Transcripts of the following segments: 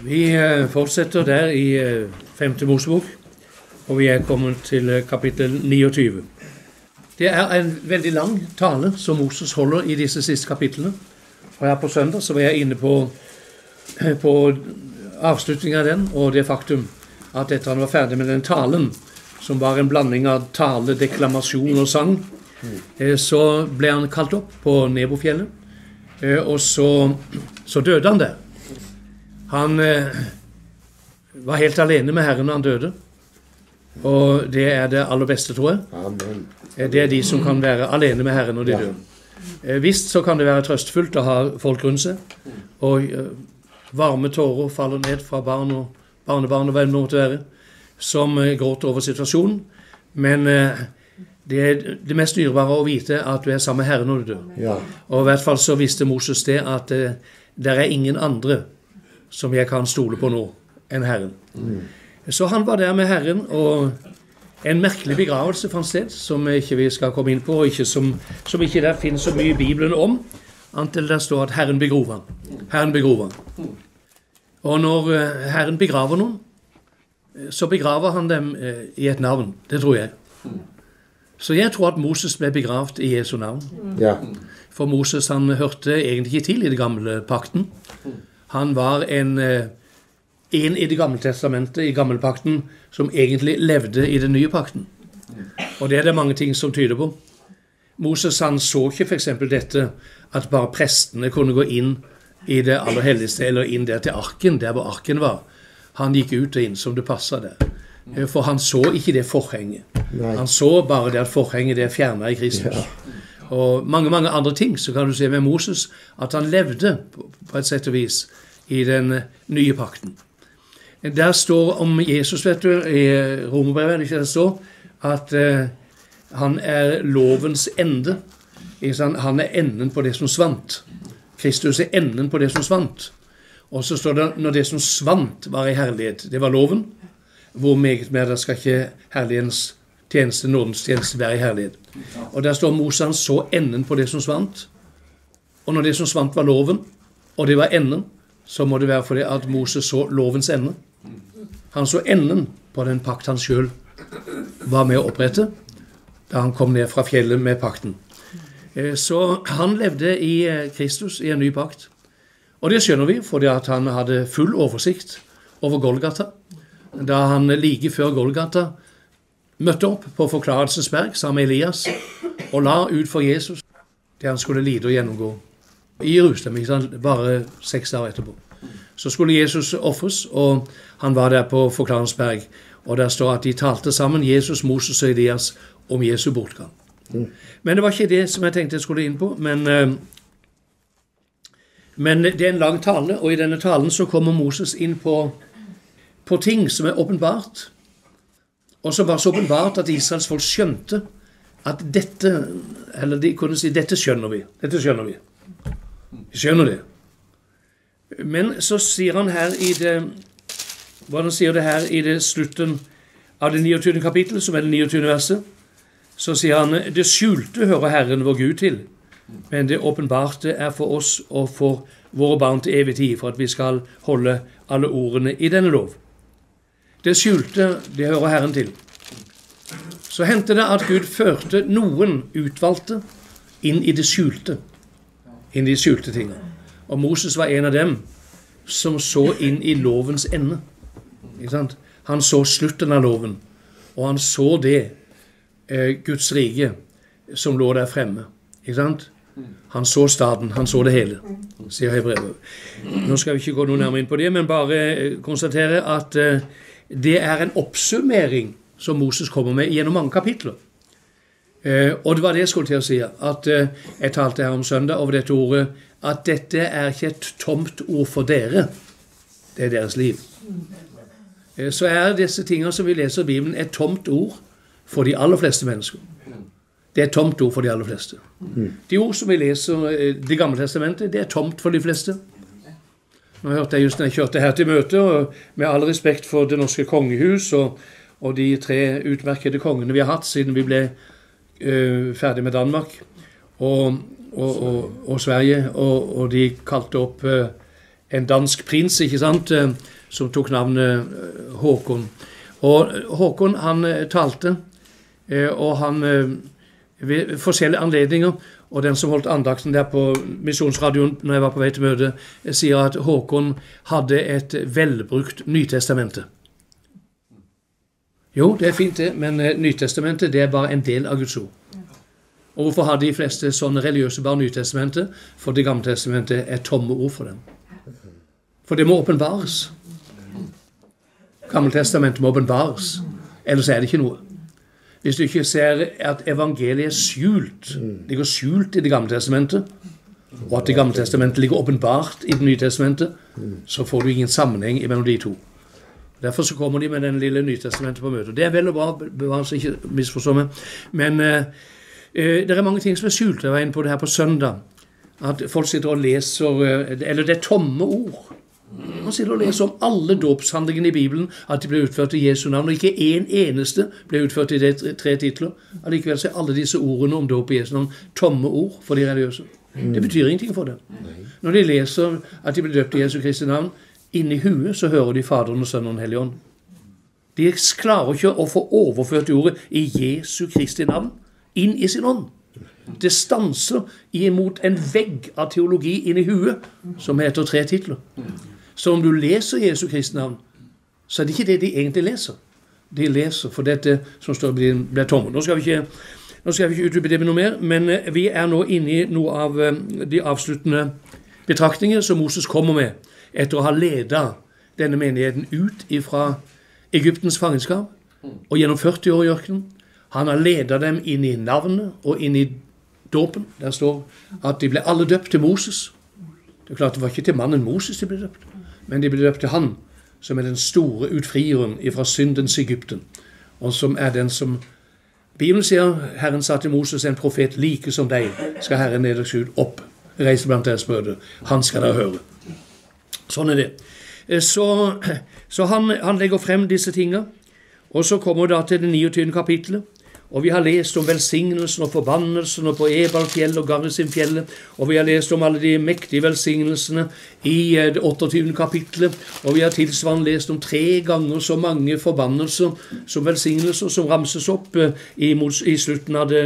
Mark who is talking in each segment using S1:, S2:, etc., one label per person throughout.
S1: Vi eh, fortsetter der i eh, femte Mosebok, og vi er kommet til eh, kapittel 29. Det er en veldig lang tale som Moses holder i disse siste kapitlene. Og her på søndag så var jeg inne på, på avslutningen av den, og det faktum at etter han var ferdig med den talen, som var en blanding av tale, deklamasjon og sang, så ble han kalt opp på Nebofjellet. Og så, så døde han der. Han eh, var helt alene med Herren når han døde. Og det er det aller beste, tror jeg.
S2: Amen.
S1: Det er de som kan være alene med Herren når de dør. Eh, Visst så kan det være trøstfullt å ha folk rundt seg, og eh, varme tårer faller ned fra barn og barnebarn og hvem det måtte være, som eh, gråter over situasjonen. Men eh, det er det mest dyrebare å vite at du er sammen med Herren når du dør.
S2: Ja.
S1: Og i hvert fall så visste Moses det at eh, det er ingen andre som jeg kan stole på nå enn Herren. Så han var der med Herren, og en merkelig begravelse fant sted, som ikke vi skal komme inn på, og ikke som, som ikke der finnes så mye i Bibelen om, antil der står at Herren begrov han. Herren begrov han. Og når eh, Herren begraver noen, eh, så begraver han dem eh, i et navn. Det tror jeg. Så jeg tror at Moses ble begravd i Jesu navn.
S2: Ja.
S1: For Moses han hørte egentlig ikke til i den gamle pakten. Han var en, eh, en i Det gamle testamentet, i gammelpakten, som egentlig levde i den nye pakten. Og det er det mange ting som tyder på. Moses han så ikke f.eks. dette at bare prestene kunne gå inn i det aller helligste, eller inn der til arken, der hvor arken var. Han gikk ut og inn som det passa der. Eh, For han så ikke det forhenget.
S2: Nei.
S1: Han så bare det at forhenget det er fjerna i Kristus. Og mange mange andre ting. Så kan du se med Moses at han levde på- et sett og vis i den eh, nye pakten. Der står om Jesus, vet du, i Romerbrevet, er det ikke det står, at eh, han er lovens ende. Han er enden på det som svant. Kristus er enden på det som svant. Og så står det når det som svant, var i herlighet. Det var loven. Hvor meget mer skal ikke herlighetens tjeneste, nådens tjeneste, være i herlighet. Og der står Moses han så enden på det som svant. Og når det som svant, var loven, og det var enden, så må det være fordi at Moses så lovens ende. Han så enden på den pakt han sjøl var med å opprette da han kom ned fra fjellet med pakten. Eh, Så han levde i eh, Kristus i en ny pakt. Og det skjønner vi, fordi at han hadde full oversikt over Golgata. Da han like før Golgata møtte opp på Forklarelsens berg sammen med Elias og la ut for Jesus det han skulle lide og gjennomgå i Jerusalem, ikke sant? bare seks dager etterpå. Så skulle Jesus ofres, og han var der på Forklarelsens berg. Og der står at de talte sammen, Jesus, Moses og Elias, om Jesu bortgang. Men det var ikke det som jeg tenkte jeg skulle inn på. Men, eh, men det er en lang tale, og i denne talen så kommer Moses inn på, på ting som er åpenbart, og som var så åpenbart at Israels folk skjønte at dette Eller de kunne si 'Dette skjønner vi'. Dette skjønner vi. Vi skjønner det. Men så sier han her i det Hvordan sier det her i det slutten av det 29. kapittel, som er det 29. verset? Så sier han det skjulte hører Herren vår Gud til, men det åpenbarte er for oss og for våre barn til evig tid, for at vi skal holde alle ordene i denne lov. Det skjulte, det hører Herren til. Så hendte det at Gud førte noen utvalgte inn i det skjulte. Inn i de skjulte tingene. Og Moses var en av dem som så inn i lovens ende. Han så slutten av loven, og han så det eh, Guds rike som lå der fremme. Ikke sant? Han så staden, han så det hele, sier Hebrevet. Nå skal vi ikke gå noe nærmere inn på det, men bare eh, konstatere at eh, det er en oppsummering som Moses kommer med gjennom mange kapitler. Eh, og det var det jeg skulle til å si. At eh, jeg talte her om søndag over dette ordet at dette er ikke et tomt ord for dere. Det er deres liv. Eh, så er disse tingene som vi leser i Bibelen, et tomt ord for de aller fleste mennesker. Det er et tomt ord for de aller fleste. De ord som vi leser i Det gamle testamentet, det er tomt for de fleste. Nå hørte jeg just når jeg kjørte her til møte, og med all respekt for det norske kongehus og, og de tre utmerkede kongene vi har hatt siden vi ble uh, ferdig med Danmark og, og, og, Sverige, og, de kalte opp uh, en dansk prins ikke sant, uh, som tok navnet Håkon. Og Håkon han talte, og han ved forskjellige anledninger og den som holdt andakten der på Misjonsradioen når jeg var på vei til møte, sier at Håkon hadde et velbrukt Nytestamente. Jo, det er fint, det, men Nytestamentet det er bare en del av Guds ord. Og hvorfor har de fleste sånne religiøse bare Nytestamentet? For Det gamle testamentet er tomme ord for dem. For det må åpenbares. Gammeltestamentet må åpenbares. Ellers er det ikke noe. Hvis du ikke ser at evangeliet er skjult, ligger skjult i Det gamle testamentet, og at Det gamle testamentet ligger åpenbart i Det nye testamentet, så får du ingen sammenheng mellom de to. Derfor så kommer de med den lille Nytestamentet på møtet. Det er vel og bra, seg ikke misforstå meg, men eh, eh, det er mange ting som er skjult. Jeg var inne på det her på søndag. At folk sitter og leser eh, Eller det er tomme ord. Man sitter og leser om alle dåpshandlingene i Bibelen, at de ble utført i Jesu navn. Og ikke én eneste ble utført i de tre titler. Allikevel er alle disse ordene om dåp i Jesu navn tomme ord for de religiøse. Det betyr ingenting for dem. Når de leser at de ble døpt i Jesu Kristi navn, inni huet så hører de Faderen og Sønnen og Den hellige ånd. De klarer ikke å få overført ordet i Jesu Kristi navn inn i sin ånd. Det stanser imot en vegg av teologi inni huet som heter tre titler. Så om du leser Jesu Kristi navn, så er det ikke det de egentlig leser. De leser for dette som står blir tomme. Nå skal vi ikke, nå ikke utdype det med noe mer, men eh, vi er nå inne i noe av eh, de avsluttende betraktninger som Moses kommer med etter å ha leda denne menigheten ut fra Egyptens fangenskap og gjennom 40 år i ørkenen. Han har leda dem inn i navnet og inn i dåpen. Der står at de ble alle døpt til Moses. Det er klart det var ikke til mannen Moses de ble døpt men de ble døpt til Han, som er den store utfrieren fra syndens Egypten, og som er den som Bibelen sier Herren sa til Moses, en profet like som deg, skal Herren nederst ut opp, reise blant deres brødre. Han skal dere høre. Sånn er det. Så, så han, han, legger frem disse tinga, og så kommer vi da til det 29. kapittelet. Og vi har lest om velsignelsen og forbannelsen og på Ebalfjellet og Garresinfjellet. Og vi har lest om alle de mektige velsignelsene i eh, det 28. kapittelet. Og vi har tilsvarende lest om tre ganger så mange forbannelser som velsignelser som ramses opp eh, i, slutten av det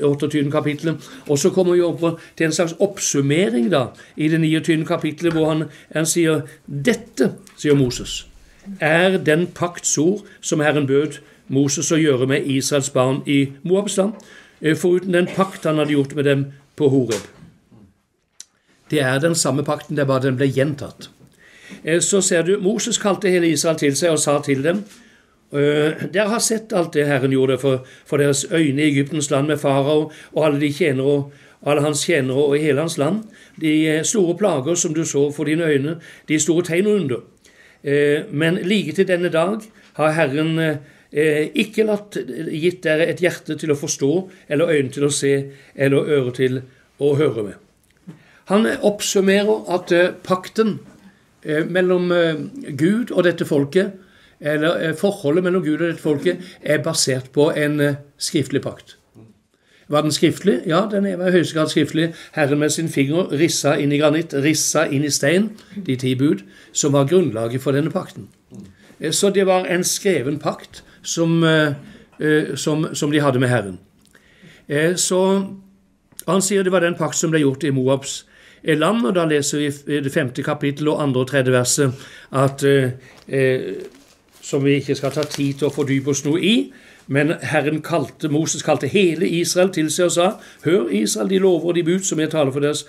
S1: 28. Eh, kapittelet. Og så kommer vi opp til en slags oppsummering da, i det 29. kapittelet, hvor han, han sier dette, sier Moses, er den paktsord som Herren bød Moses å gjøre med Israels barn i Moabs land, eh, foruten den pakt han hadde gjort med dem på Horeb. Det er den samme pakten, det er bare den ble gjentatt. Eh, så ser du, Moses kalte hele Israel til seg og sa til dem eh, Dere har sett alt det Herren gjorde for, for deres øyne i Egyptens land med farao og alle de tjenere alle hans tjenere og hele hans land. De store plager som du så for dine øyne, de store tegn under. Men like til denne dag har Herren ikke latt, gitt dere et hjerte til å forstå, eller øyne til å se, eller øre til å høre med. Han oppsummerer at eh, pakten eh, mellom eh, Gud og dette folket, eller eh, forholdet mellom Gud og dette folket, er basert på en eh, skriftlig pakt. Var den skriftlig? Ja, den var i høyeste grad skriftlig. Herren med sin finger rissa inn i granitt, rissa inn i stein, de ti bud, som var grunnlaget for denne pakten. Så det var en skreven pakt som, eh, eh, som, som de hadde med Herren. Eh, så Han sier det var den pakt som ble gjort i Moabs land, og da leser vi i det femte kapittel og andre og tredje verset at som vi ikke skal ta tid til å fordype oss noe i, men Herren kalte, Moses kalte hele Israel til seg og sa:" Hør, Israel, de lover og de bud som jeg taler for deres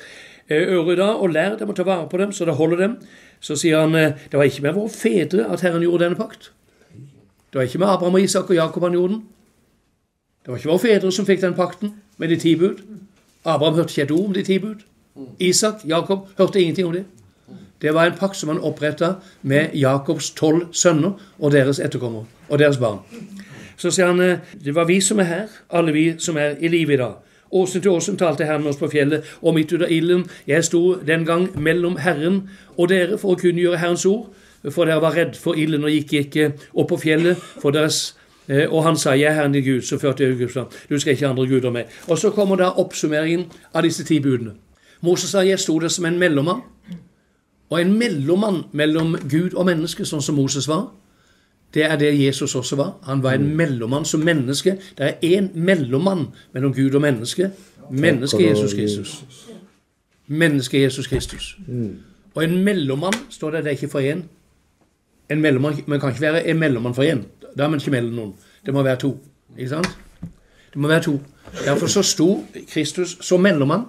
S1: øre i dag, og lær dem å ta vare på dem, så det holder dem. Så sier han det var ikke med våre fedre at Herren gjorde denne pakt. Det var ikke med Abraham og Isak og Jakob han gjorde den. Det var ikke våre fedre som fikk den pakten med de ti bud. Abraham hørte ikke et ord om de ti bud. Isak, Jakob, hørte ingenting om det. Det var en pakt som han oppretta med Jakobs tolv sønner og deres etterkommere og deres barn. Så sier han eh, det var vi som er her, alle vi som er i live i dag. Åsen til åsen talte Herren oss på fjellet, og midt ut av ilden. Jeg sto den gang mellom Herren og dere for å kunngjøre Herrens ord for dere var redd for ilden og gikk ikke opp på fjellet. for deres eh, og han sa, 'Jeg er Herren din Gud', så førte jeg Guds land. Du skal ikke andre guder med. Og så kommer da oppsummeringen av disse ti budene. Moses sa, 'Jeg sto der som en mellommann'. Og en mellommann mellom Gud og menneske, sånn som Moses var, det er det Jesus også var. Han var en mellommann som menneske. Det er én mellommann mellom Gud og menneske. Menneske Jesus Kristus. Menneske Jesus Kristus. Og en mellommann står det, det er ikke for én. En mellommann men kan ikke være en mellommann for én. Da er man ikke mellom noen. Det må være to. Ikke sant? Det må være to. Derfor så sto Kristus som mellommann.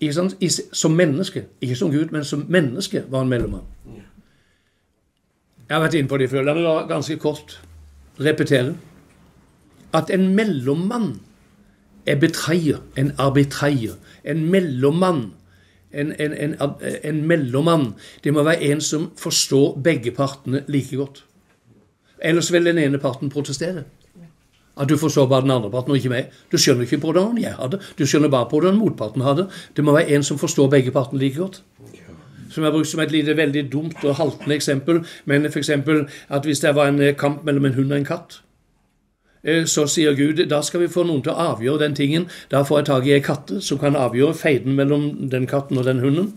S1: Ikke sant? Som menneske. Ikke som Gud, men som menneske var han mellommann. Jeg har vært inne på det før. La meg ganske kort repetere. At en mellommann er betreier, en arbitreier. En mellommann. En, en, en, en, mellommann. Det må være en som forstår begge partene like godt. Ellers vil den ene parten protestere. At du forstår bare den andre parten og ikke meg. Du skjønner ikke hvordan jeg hadde. Du skjønner bare hvordan motparten hadde. Det må være en som forstår begge partene like godt som har brukt som et lite veldig dumt og haltende eksempel. Men f.eks. at hvis det var en kamp mellom en hund og en katt, så sier Gud da skal vi få noen til å avgjøre den tingen. Da får jeg tak i ei katte som kan avgjøre feiden mellom den katten og den hunden.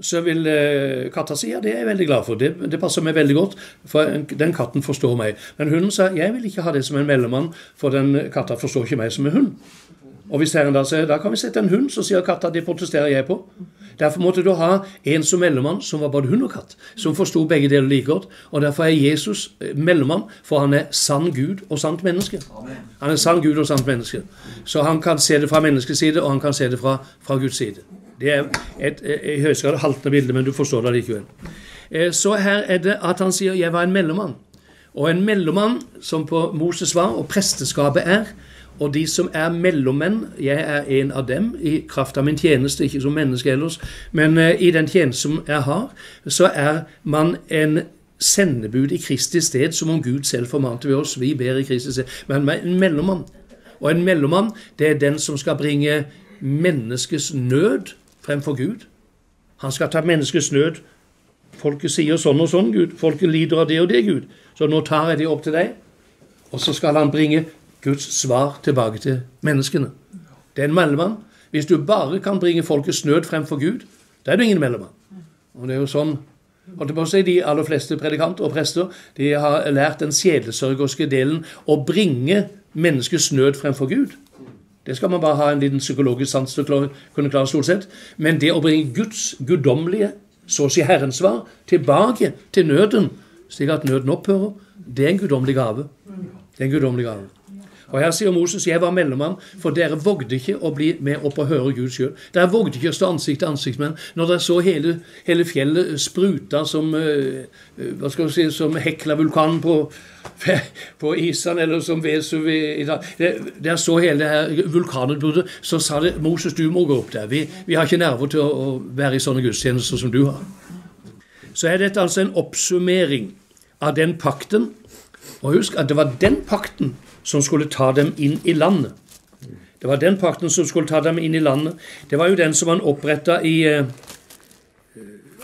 S1: Så vil eh, katta si ja, det er jeg veldig glad for. Det, det, passer meg veldig godt, for den katten forstår meg. Men hunden sa jeg vil ikke ha det som en mellommann, for den katta forstår ikke meg som en hund. Og hvis Herren da sier da kan vi sette en hund, så sier katta det protesterer jeg på. Derfor måtte du ha en som mellommann som var både hund og katt, som forsto begge deler like godt. Og derfor er Jesus eh, mellommann, for han er sann Gud og sant menneske. Han er sann Gud og sant menneske. Så han kan se det fra menneskets side, og han kan se det fra, fra Guds side. Det er et, i høyeste grad haltende bilde, men du forstår det likevel. Eh, så her er det at han sier 'jeg var en mellommann'. Og en mellommann, som på Moses var, og presteskapet er, og de som er mellommenn, jeg er en av dem i kraft av min tjeneste, ikke som menneske ellers, men uh, i den tjeneste som jeg har, så er man en sendebud i Kristi sted, som om Gud selv formante ved oss. Vi ber i Kristi sted. Men en mellommann. Og en mellommann, det er den som skal bringe menneskets nød fremfor Gud. Han skal ta menneskets nød. Folket sier sånn og sånn, Gud. Folket lider av det og det, Gud. Så nå tar jeg det opp til deg. Og så skal han bringe Guds svar tilbake til menneskene. Det er en mellommann. Hvis du bare kan bringe folkets nød fremfor Gud, da er du ingen mellommann. Og det er jo sånn holdt på å si, De aller fleste predikanter og prester de har lært den sjelesørgerske delen å bringe menneskets nød fremfor Gud. Det skal man bare ha en liten psykologisk sans til å kunne klare stort sett. Men det å bringe Guds guddommelige, så å si Herrens svar, tilbake til nøden, slik at nøden opphører, det er en guddommelig gave. Det er en guddommelig gave. Og her sier Moses jeg var mellommann, for dere vågde ikke å bli med opp og høre Gud sjøl. Dere vågde ikke å stå ansikt til ansikt med ham. Når dere så hele, hele fjellet spruta som uh, hva skal si, som Hekla-vulkanen på, på Island, eller som Vesuv i, i dag Der så hele her vulkanutbruddet, så sa det Moses, du må gå opp der. Vi, vi har ikke nerver til å, å være i sånne gudstjenester som du har. Så er dette altså en oppsummering av den pakten. Og husk at det var den pakten som skulle ta dem inn i landet. Det var den pakten som skulle ta dem inn i landet. Det var jo den som han oppretta i eh,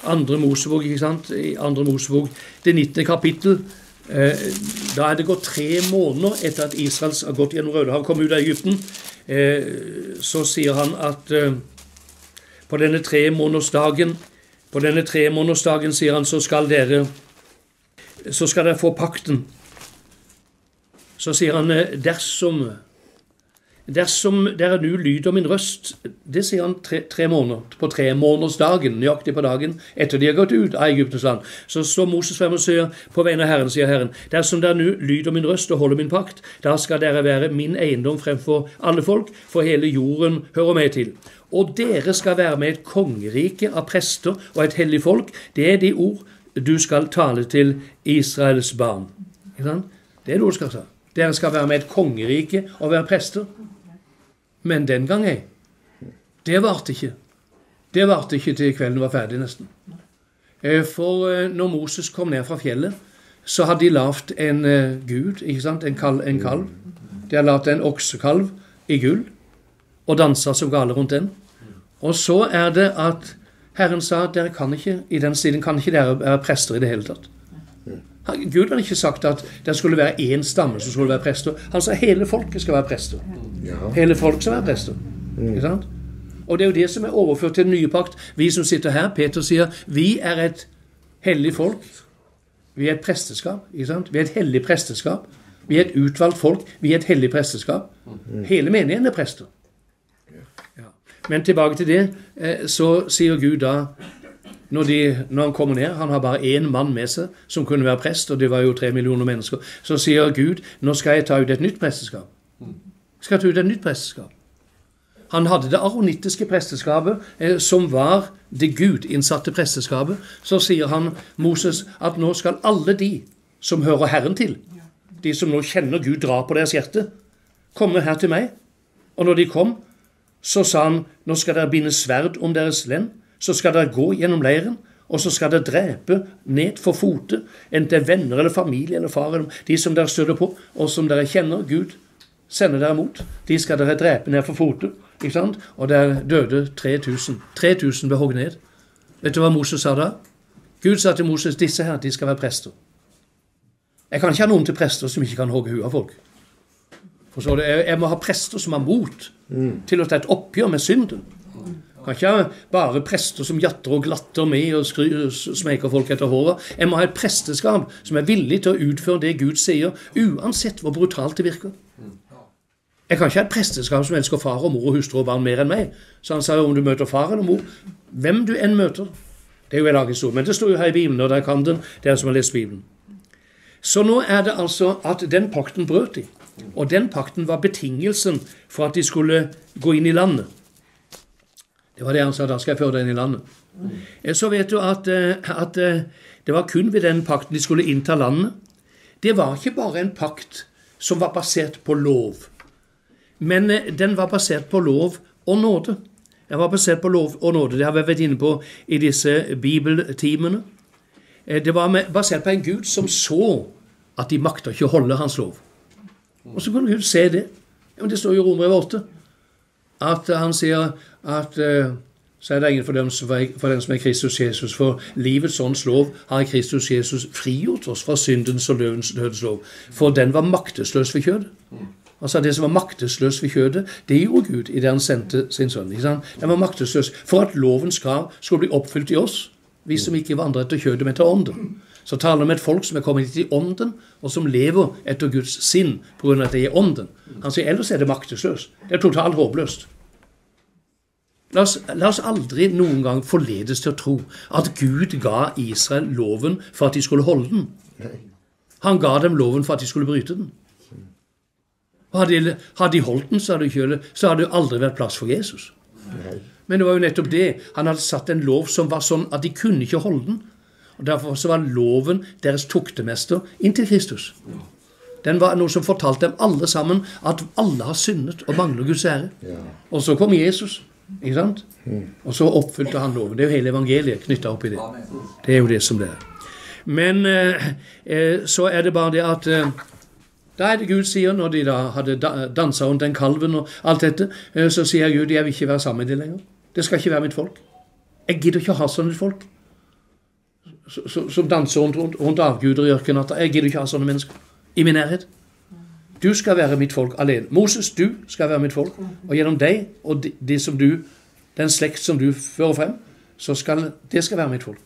S1: andre Mosebok, ikke sant? I andre Mosebok, det 19. kapittel. Eh, da er det gått tre måneder etter at Israel har gått gjennom Rødehavet kommet ut av Egypten. Eh, så sier han at på denne tre månedersdagen På denne tre månedersdagen, sier han, så skal dere så skal dere få pakten så sier han eh, dersom Dersom dere nå lyder min røst Det sier han tre, tre måneder, på tremånedersdagen, nøyaktig på dagen etter de har gått ut av Egyptens land. Så står Moses frem og sier på vegne av Herren, sier Herren, dersom dere nå lyder min røst og holder min pakt, da skal dere være min eiendom fremfor alle folk, for hele jorden hører med til. Og dere skal være med et kongerike av prester og et hellig folk. Det er de ord du skal tale til Israels barn. Det er det du skal ta. Dere skal være med et kongerike og være prester. Men den gang, ei, det varte ikke. Det varte ikke til kvelden var ferdig, nesten. Eh, for eh, når Moses kom ned fra fjellet, så hadde de lagd en uh, gud, ikke sant, en, kalv. en kalv. De hadde lagd en oksekalv i gull og dansa som gale rundt den. Og så er det at Herren sa at dere kan ikke, i den stilen kan ikke dere være prester i det hele tatt. Gud hadde ikke sagt at det skulle være én stamme som skulle være prester. Han sa hele folket skal være prester. Ja. Hele folk skal være prester. Mm. Ikke sant? Og det er jo det som er overført til den nye pakt. Vi som sitter her, Peter sier, vi er et hellig folk. Vi er et presteskap. ikke sant? Vi er et hellig presteskap. Vi er et utvalgt folk. Vi er et hellig presteskap. Hele menigheten er prester. Ja. Men tilbake til det, eh, så sier Gud da når, de, når, han kommer ned Han har bare én mann med seg som kunne være prest, og det var jo tre millioner mennesker. Så sier Gud nå skal jeg ta ut et nytt presteskap. Skal jeg ta ut et nytt presteskap. Han hadde det aronittiske presteskapet, eh, som var det gudinnsatte presteskapet. Så sier han Moses at nå skal alle de som hører Herren til, de som nå kjenner Gud dra på deres hjerte, komme her til meg. Og når de kom, så sa han nå skal dere binde sverd om deres lend, så skal dere gå gjennom leiren, og så skal dere drepe ned for fote, enten det er venner eller familie eller far eller de som dere støtter på, og som dere kjenner Gud sender dere mot. De skal dere drepe ned for fote. Ikke sant? Og der døde 3000. 3000 ble hogd ned. Vet du hva Moses sa da? Gud sa til Moses disse her, de skal være prester. Jeg kan ikke ha noen til prester som ikke kan hogge huet av folk. Jeg må ha prester som har mot mm. til å ta et oppgjør med synden. Kan ikke ha bare prester som jatter og glatter med og smeker folk etter håret. Jeg må ha et presteskap som er villig til å utføre det Gud sier, uansett hvor brutalt det virker. Jeg kan ikke ha et presteskap som elsker far og mor og hustru og barn mer enn meg. Så han sa jo om du møter far eller mor, hvem du enn møter Det er jo en lang historie, men det står jo her i Bibelen, og der kan den, dere som har lest Bibelen. Så nå er det altså at den pakten brøt de. Og den pakten var betingelsen for at de skulle gå inn i landet. Det var det han sa. Da skal jeg føre deg inn i landet. Så vet du at, eh, at eh, det var kun ved den pakten de skulle innta landet. Det var ikke bare en pakt som var basert på lov. Men eh, den var basert på lov og nåde. Den var basert på lov og nåde. Det har vi vært inne på i disse bibeltimene. Eh, det var basert på en Gud som så at de makta ikke å holde hans lov. Og så kunne Gud se det. Men det står jo i Romerbrevet 8 at han sier at eh, så er det ingen for den som er Kristus Jesus. For livets ånds lov har Kristus Jesus frigjort oss fra syndens og dødens lov. For den var maktesløs for kjødet. Altså Det som var maktesløst for kjødet, det gjorde Gud i det han sendte sin sønn. Den var maktesløs for at lovens krav skulle bli oppfylt i oss, vi som ikke vandrer etter kjødet, men etter ånden. Så taler vi om et folk som er kommet hit i ånden, og som lever etter Guds sinn pga. at det er ånden. Han sier ellers er det maktesløst. Det er totalt håpløst. La oss, la oss, aldri noen gang forledes til å tro at Gud ga Israel loven for at de skulle holde den. Han ga dem loven for at de skulle bryte den. Hadde de, hadde de holdt den, så hadde, ikke, så hadde det aldri vært plass for Jesus. Men det var jo nettopp det. Han hadde satt en lov som var sånn at de kunne ikke holde den. Og Derfor så var loven deres tuktemester inntil Kristus. Den var noe som fortalte dem alle sammen at alle har syndet og mangler Guds ære. Og så kom Jesus. Ikke sant? Og så oppfylte han loven. Det er jo hele evangeliet knytta opp i det. Det er jo det som det er. Men eh, eh, så er det bare det at eh, da er det Gud sier, når de da hadde dansa rundt den kalven og alt dette, eh, så sier Gud jeg vil ikke være sammen med dem lenger. Det skal ikke være mitt folk. Jeg gidder ikke å ha sånne folk som danser rundt, rundt, rundt avguder i ørkenen. Jeg gidder ikke å ha sånne mennesker i min nærhet. Du skal være mitt folk alene. Moses, du skal være mitt folk. Og gjennom deg og de, de som du, den slekt som du fører frem, så skal det skal være mitt folk.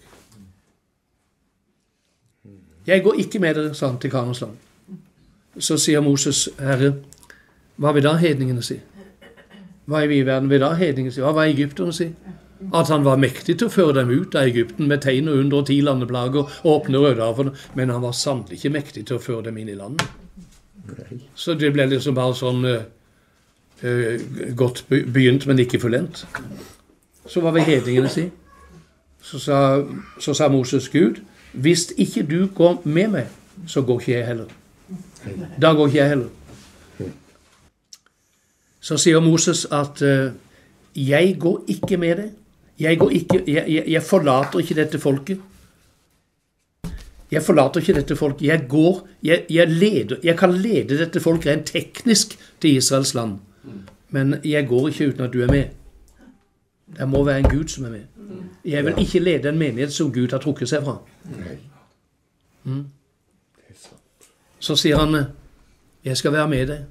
S1: Jeg går ikke med dere, sa han til Kanons land. Så sier Moses, Herre, hva vil da hedningene si? Hva i verden vil da hedningene si? Hva var egypterne si? At han var mektig til å føre dem ut av Egypten med tegn og under og ti landeplager og åpne Rødehavet, men han var sannelig ikke mektig til å føre dem inn i landet. Så det ble liksom bare sånn uh, godt begynt, men ikke fullendt. Så hva vil hedningene si? Så sa, så sa Moses Gud, hvis ikke du går med meg, så går ikke jeg heller. Da går ikke jeg heller. Så sier Moses at uh, 'jeg går ikke med deg'. Jeg, ikke, jeg, jeg, forlater ikke dette folket. Jeg forlater ikke dette folk. Jeg går, jeg, leder, jeg kan lede dette folk rent teknisk til Israels land. Men jeg går ikke uten at du er med. Det må være en Gud som er med. Jeg vil ikke lede en menighet som Gud har trukket seg fra. Mm. Så sier han 'Jeg skal være med deg'.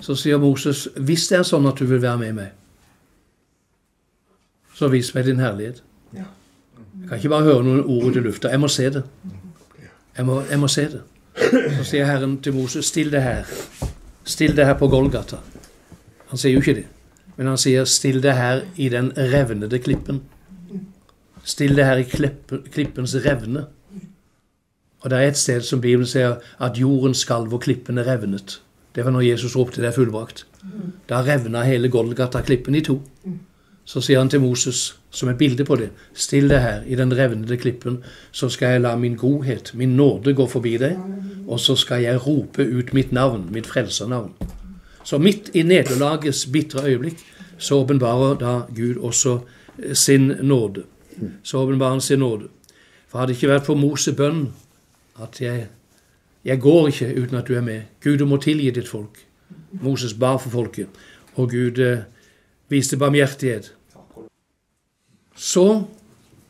S1: Så sier Moses 'Hvis det er sånn at du vil være med meg', så vis meg din herlighet. Jeg kan ikke bare høre noen ord ut i lufta. Jeg må se det. Jeg må, jeg må se det. Så sier Herren til Moses, still det her. Still det her på Golgata. Han sier jo ikke det, men han sier, still det her i den revnede klippen. Still det her i klippens revne. Og det er et sted som Bibelen sier at jorden skalv og klippen er revnet. Det var når Jesus ropte det er fullbrakt. Da revna hele Golgata-klippen i to. Så sier han til Moses, som et bilde på det, still deg her i den revnede klippen, så skal jeg la min godhet, min nåde, gå forbi deg, og så skal jeg rope ut mitt navn, mitt frelsernavn. Så midt i nederlagets bitre øyeblikk så åpenbarer da Gud også sin nåde. Så åpenbarer han sin nåde. For hadde det ikke vært for Moses bønn at jeg, jeg går ikke uten at du er med. Gud, du må tilgi ditt folk. Moses ba for folket, og Gud eh, viste barmhjertighet. Så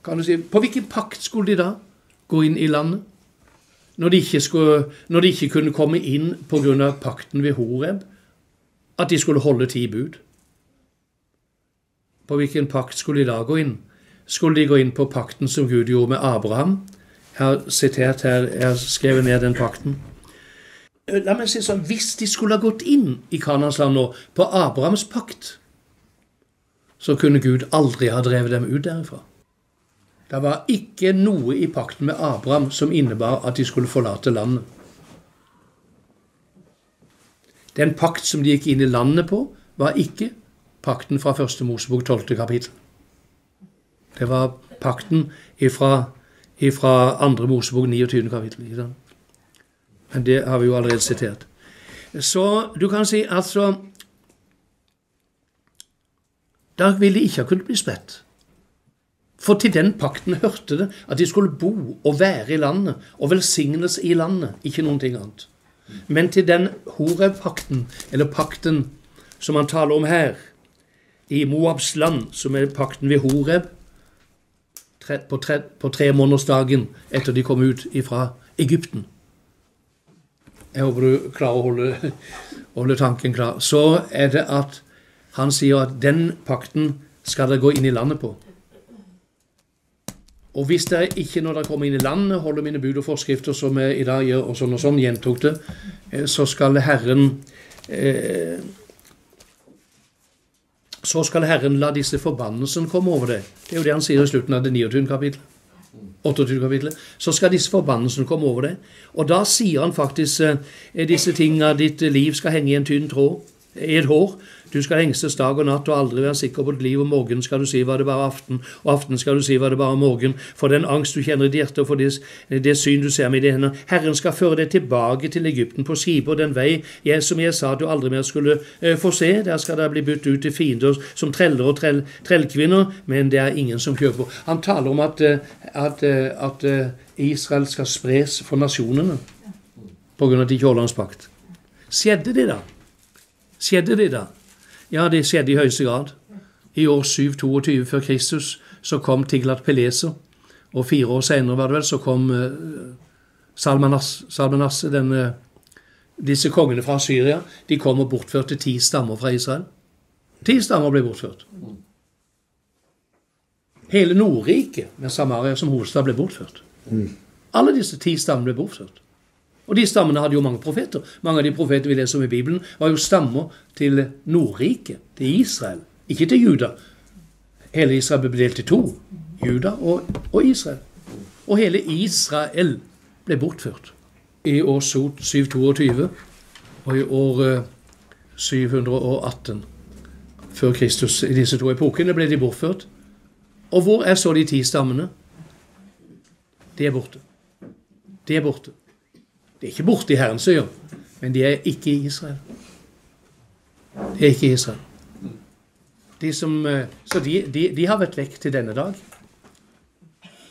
S1: kan du si På hvilken pakt skulle de da gå inn i landet? Når de ikke, skulle, når de ikke kunne komme inn pga. pakten ved Horeb? At de skulle holde ti bud? På hvilken pakt skulle de da gå inn? Skulle de gå inn på pakten som Gud gjorde med Abraham? Jeg har sitert her, jeg har skrevet ned den pakten. La meg si sånn, Hvis de skulle ha gått inn i Kanans land nå på Abrahams pakt, så kunne Gud aldri ha drevet dem ut derifra. Det var ikke noe i pakten med Abraham som innebar at de skulle forlate landet. Den pakt som de gikk inn i landet på, var ikke pakten fra første Mosebok 12. kapittel. Det var pakten ifra, ifra andre Mosebok 29. kapittel. Men det har vi jo allerede sitert. Så du kan si altså Da ville de ikke ha kunnet bli spredt. For til den pakten hørte det at de skulle bo og være i landet og velsignes i landet, ikke noen ting annet. Men til den Horeb-pakten, eller pakten som han taler om her, i Moabs land, som er pakten ved Horeb, på, tre, på tremånedersdagen etter de kom ut fra Egypten. Jeg håper du klarer å holde, holde tanken klar. Så er det at han sier at den pakten skal dere gå inn i landet på. Og hvis dere ikke, når dere kommer inn i landet, holder mine bud og forskrifter, som jeg i dag gjør, og sånn og sånn, gjentok det, eh, så skal Herren eh, Så skal Herren la disse forbannelsene komme over deg. Det er jo det han sier i slutten av det 29. kapittelet. 28. kapittelet. Så skal disse forbannelsene komme over deg. Og da sier han faktisk eh, disse tinga ditt liv skal henge i en tynn tråd, i et hår. Du skal engstes dag og natt og aldri være sikker på ditt liv. Og morgen skal du si var det bare aften, og aften skal du si var det bare morgen. For den angst du kjenner i ditt hjerte, og for det, det syn du ser med dine hender. Herren skal føre deg tilbake til Egypten på skipet den vei jeg, som jeg sa du aldri mer skulle uh, få se. Der skal dere bli budt ut til fiender som treller og trell, trellkvinner, men det er ingen som kjøper. Han taler om at, uh, at, uh, at Israel skal spres for nasjonene på grunn at de ikke holder hans pakt. Skjedde det da? Skjedde det da? Ja, det skjedde i høyeste grad. I år 722 før Kristus så kom Tiglat Peleser, og fire år senere var det vel, så kom Salmanas, Salmanasse, denne, disse kongene fra Syria. De kom og bortførte ti stammer fra Israel. Ti stammer ble bortført. Hele Nordriket med Samaria som hovedstad ble bortført. Alle disse ti stammene ble bortført. Og de stammene hadde jo mange profeter. Mange av de profeter vi leser om i Bibelen, var jo stammer til Nordriket, til Israel, ikke til Juda. Hele Israel ble delt i to. Juda og, og Israel. Og hele Israel ble bortført i år 722 og i år 718 eh, før Kristus. I disse to epokene ble de bortført. Og hvor er så de ti stammene? De er borte. De er borte. De er ikke borte i Herrens øyne, men de er ikke i Israel. De er ikke i Israel. De som, eh, så de, de, de, har vært vekk til denne dag.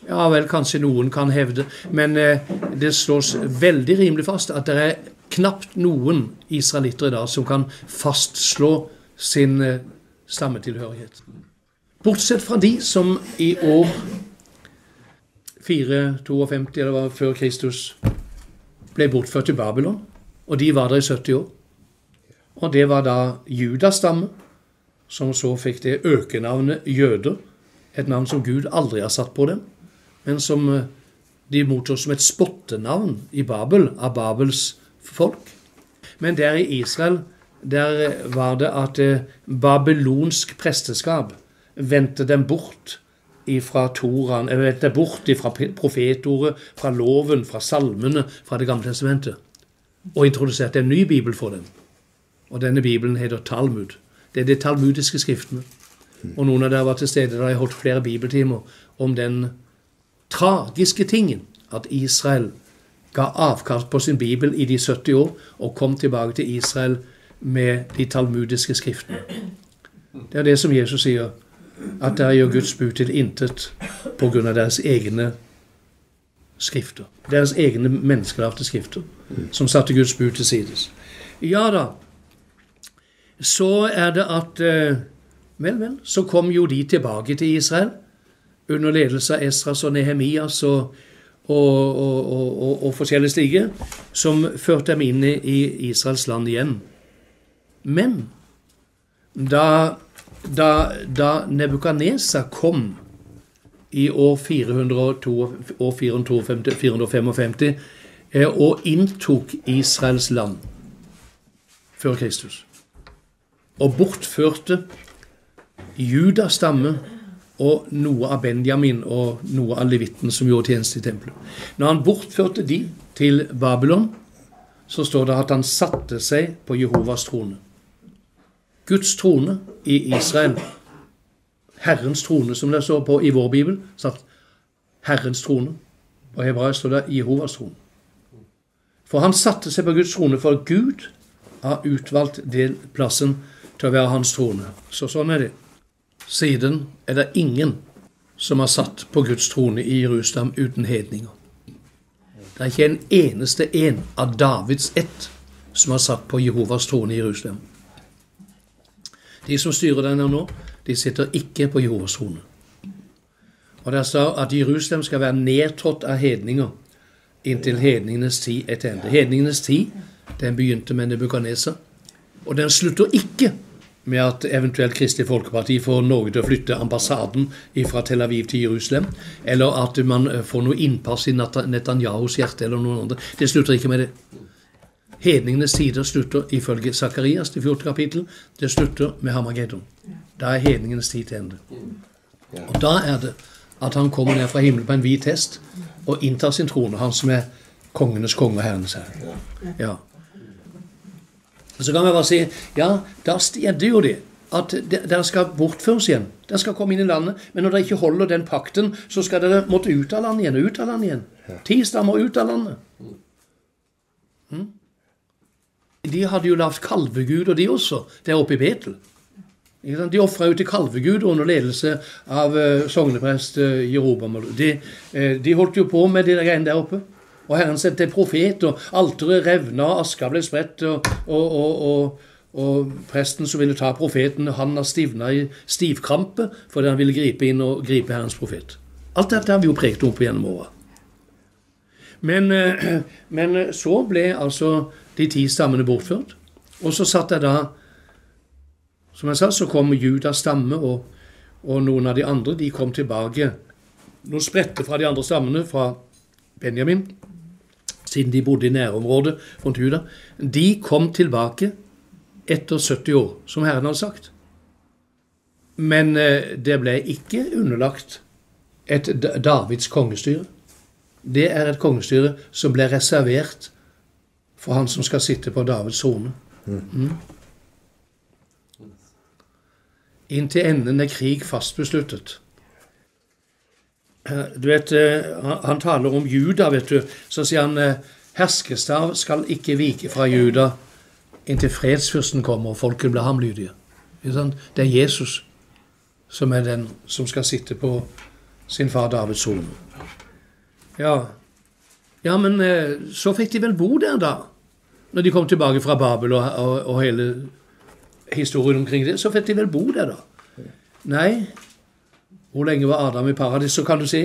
S1: Ja vel, kanskje noen kan hevde, men eh, det slås veldig rimelig fast at det er knapt noen israelitter i dag som kan fastslå sin eh, stammetilhørighet. Bortsett fra de som i år 452, eller var før Kristus, ble bortført til Babylon, og de var der i 70 år. Og det var da Judas stamme, som så fikk det økenavnet jøder, et navn som Gud aldri har satt på dem, men som eh, de mottok som et spottenavn i Babel, av Babels folk. Men der i Israel der var det at eh, babylonsk presteskap vendte dem bort fra Toraen, eller bort fra profetordet, fra loven, fra salmene, fra Det gamle testamentet, og introduserte en ny bibel for dem. Og denne bibelen heter Talmud. Det er de talmudiske skriftene. Og noen av dere var til stede da jeg holdt flere bibeltimer om den tragiske tingen at Israel ga avkast på sin bibel i de 70 år og kom tilbake til Israel med de talmudiske skriftene. Det er det som Jesus sier, at der gjør Guds bud til intet pga. deres egne skrifter. Deres egne menneskelagte skrifter, som satte Guds bud til sides. Ja da, så er det at eh, Vel, vel, så kom jo de tilbake til Israel under ledelse av Esras og Nehemias og, og, og, og forskjellige slike, som førte dem inn i Israels land igjen. Men da, da, da Nebukadnesa kom i år 402, år 455 eh, og inntok Israels land før Kristus, og bortførte Judas stamme og noe av Benjamin og noe av levitten som gjorde tjeneste i tempelet. Når han bortførte de til Babylon, så står det at han satte seg på Jehovas trone. Guds trone i Israel. Herrens trone, som det står på i vår bibel. Satt Herrens trone. På hebraisk står det Jehovas trone. For han satte seg på Guds trone, for Gud har utvalgt den plassen til å være hans trone. Så sånn er det. Siden er det ingen som har satt på Guds trone i Jerusalem uten hedninger. Det er ikke en eneste en av Davids ett som har satt på Jehovas trone i Jerusalem. De som styrer denne nå, de sitter ikke på Jehovas trone. Og der står at Jerusalem skal være nedtrådt av hedninger inntil hedningenes tid er til ende. Hedningenes tid den begynte med Nebukadneser, og den slutter ikke med at eventuelt Kristelig Folkeparti får Norge til å flytte ambassaden fra Tel Aviv til Jerusalem, eller at man får noe innpass i Netanyahus hjerte eller noen andre. Det slutter ikke med det. Hedningenes tider slutter ifølge Sakarias, det 14. kapittel, det slutter med Hamageddon. Da er hedningenes tid til ende. Og da er det at han kommer ned fra himmelen på en hvit hest og inntar sin trone, han som er kongenes konge og herrenes herre. Ja. Så kan vi bare si ja, da stjedde jo det at dere skal bortføres igjen. Dere skal komme inn i landet, men når dere ikke holder den pakten, så skal dere måtte ut av landet igjen ut av landet igjen. Ti stammer ut av landet. De hadde jo lagd kalveguder, de også, der oppe i Betel. De ofra jo til kalveguder under ledelse av uh, sogneprest uh, Jerobam. De, uh, de, holdt jo på med de greiene der oppe. Og Herren sendte en profet, og alteret revna, aska ble spredt, og, og, og, og, presten som ville ta profeten, han har stivna i stivkrampe fordi han ville gripe inn og gripe Herrens profet. Alt dette har vi jo prekt opp gjennom åra. Men, men så ble altså de ti stammene bortført. Og så satt jeg da Som jeg sa, så kom Judas stamme, og, og, noen av de andre de kom tilbake. Noen spredte fra de andre stammene, fra Benjamin, siden de bodde i nærområdet rundt Juda. De kom tilbake etter 70 år, som Herren hadde sagt. Men eh, det ble ikke underlagt et Davids kongestyre. Det er et kongestyre som ble reservert for han som skal sitte på Davids trone. Mm. Inntil enden er krig fast besluttet. Eh, du vet, eh, Han taler om Juda, vet du. Så sier han eh, herskestav skal ikke vike fra Juda inntil fredsfyrsten kommer og folket blir hamlydige. Det er Jesus som er den som skal sitte på sin far Davids trone. Ja. ja, men så fikk de vel bo der, da når de kom tilbake fra Babel og, og, og hele historien omkring det, så fikk de vel bo der, da. Nei, hvor lenge var Adam i paradis, så kan du si.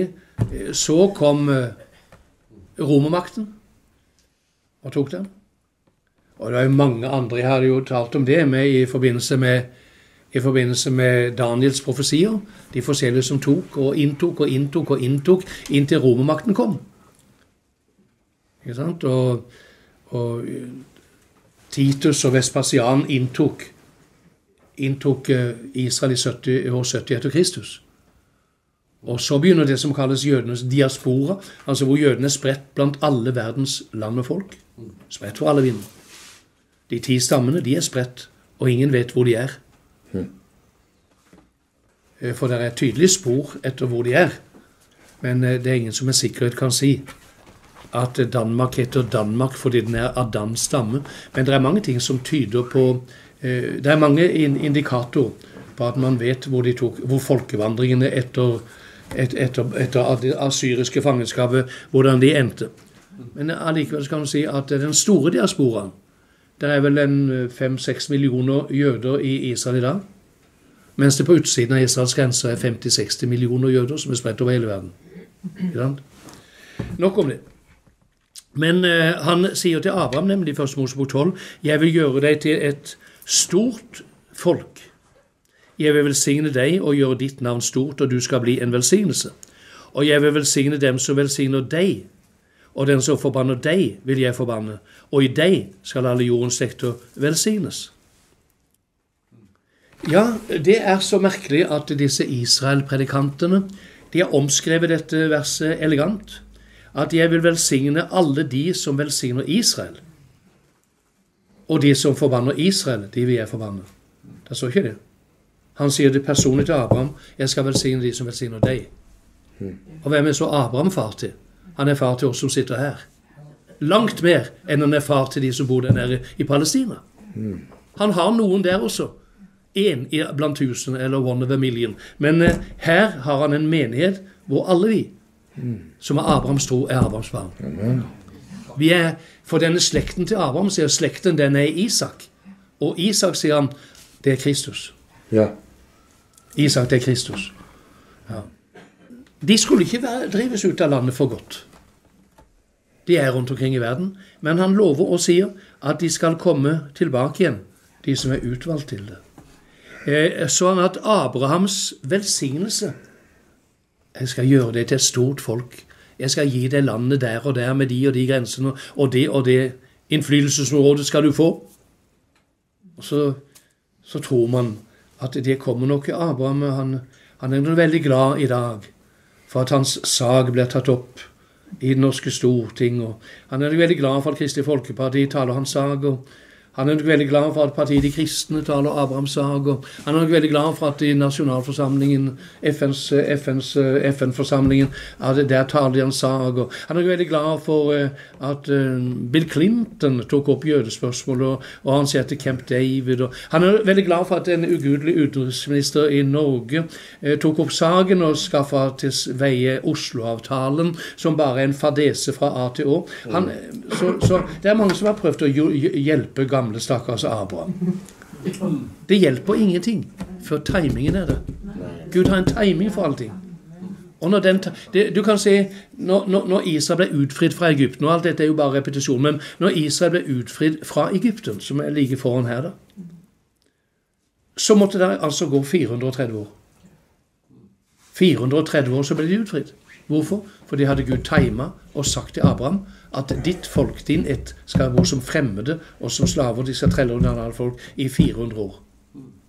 S1: Så kom uh, romermakten og tok dem. Og det er jo mange andre Jeg hadde jo talt om det med i forbindelse med i forbindelse med Daniels profesier. De forskjellige som tok og inntok og inntok og inntok inntil romermakten kom. Ikke sant? Og, og Titus og Vespasian inntok, inntok eh, Israel i 70, år 70 etter Kristus. Og så begynner det som kalles jødenes diaspora, altså hvor jødene er spredt blant alle verdens land og folk. Spredt for alle vinder. De ti stammene de er spredt, og ingen vet hvor de er. Eh, for det er et tydelig spor etter hvor de er. Men eh, det er ingen som med sikkerhet kan si at Danmark heter Danmark fordi den er av dansk stamme. Men det er mange ting som tyder på eh, Det er mange indikatorer på at man vet hvor, tok, hvor folkevandringene etter, et, etter, etter det asyriske fangenskapet hvordan de endte. Men allikevel skal man si at den store diasporaen Det er vel en fem-seks millioner jøder i Israel i dag. Mens det på utsiden av Israels grenser er 50-60 millioner jøder som er spredt over hele verden. Nok om det. Men eh, han sier til Abraham, nemlig i 1. Mosebok 12, 'Jeg vil gjøre deg til et stort folk'. 'Jeg vil velsigne deg og gjøre ditt navn stort, og du skal bli en velsignelse.' 'Og jeg vil velsigne dem som velsigner deg, og den som forbanner deg, vil jeg forbanne.' 'Og i deg skal alle jordens sektor velsignes.' Ja, det er så merkelig at disse Israel-predikantene de har omskrevet dette verset elegant at jeg vil velsigne alle de som velsigner Israel. Og de som forbanner Israel, de vil jeg forbanne. Det står ikke det. Han sier det personlig til Abraham. Jeg skal velsigne de som velsigner deg. Og hvem er så Abraham far til? Han er far til oss som sitter her. Langt mer enn han er far til de som bor der nede i Palestina. Han har noen der også. Én blant tusen, eller one of a million. Men eh, her har han en menighet hvor alle vi som er Abrahams tro, er Abrahams barn. Vi er, For denne slekten til Abraham sier slekten den er Isak. Og Isak sier han det er Kristus.
S2: Ja.
S1: Isak, det er Kristus. Ja. De skulle ikke være, drives ut av landet for godt. De er rundt omkring i verden. Men han lover og sier at de skal komme tilbake igjen, de som er utvalgt til det. Eh, sånn at Abrahams velsignelse jeg skal gjøre det til et stort folk. Jeg skal gi deg landet der og der med de og de grensene, og det og det innflytelsesområdet skal du få. Og så, så tror man at det kommer noe. Abraham han, han er veldig glad i dag for at hans sak blir tatt opp i Det norske storting. og Han er veldig glad for at Kristelig Folkeparti taler hans sak. Han er nok veldig glad for at partiet De kristne taler Abrahams sak. og Han er nok veldig glad for at i nasjonalforsamlingen, FNs, FNs FN-forsamlingen, at der taler de sak. og Han er nok veldig glad for uh, at uh, Bill Clinton tok opp jødespørsmålet, og, han sier til Camp David. Han er veldig glad for at en ugudelig utenriksminister i Norge uh, tok opp saken og skaffa til veie Oslo-avtalen, som bare er en fadese fra A til Å. Så, så det er mange som har prøvd å hjelpe gamle gamle, stakkars Abraham. Det hjelper ingenting før timingen er der. Gud har en timing for allting. Og når den, det, du kan se, når, når, Israel ble utfridd fra Egypten og Alt dette er jo bare repetisjon, men når Israel ble utfridd fra Egypten, som er like foran her, da, så måtte det altså gå 430 år. 430 år så ble de utfridd. Hvorfor? Fordi hadde Gud tima og sagt til Abraham at ditt folk, din ett, skal bo som fremmede og som slaver. De skal trelle under andre folk i 400 år.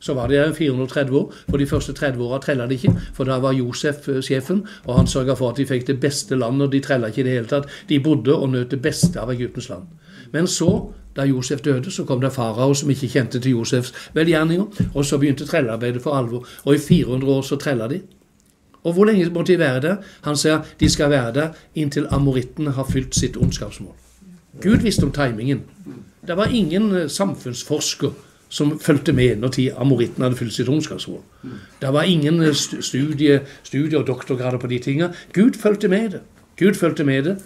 S1: Så var det 430 år. For de første 30 åra trella de ikke, for da var Josef eh, sjefen, og han sørga for at de fikk det beste landet, og de trella ikke i det hele tatt. De bodde og nøt det beste av Egyptens land. Men så, da Josef døde, så kom det farao som ikke kjente til Josefs velgjerninger, og så begynte trellearbeidet for alvor. Og i 400 år så trella de. Og hvor lenge må de være der? Han sier de skal være der inntil amorittene har fylt sitt ondskapsmål. Gud visste om timingen. Det var ingen eh, samfunnsforsker som fulgte med når amorittene hadde fylt sitt ondskapsmål. Det var ingen eh, studie, studie og doktorgrader på de tingene. Gud fulgte med det. Gud fulgte med det.